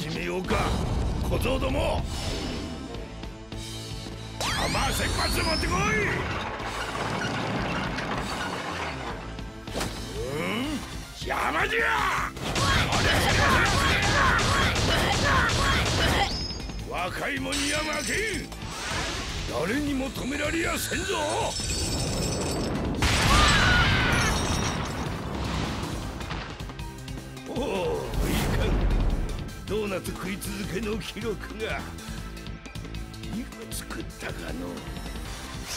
始めようか小僧ども玉切発持ってこい。うん？邪魔じゃ若い者には負けん。誰にも止められやせんぞ。ドーナツ食い続けの記録がいくつ食ったかの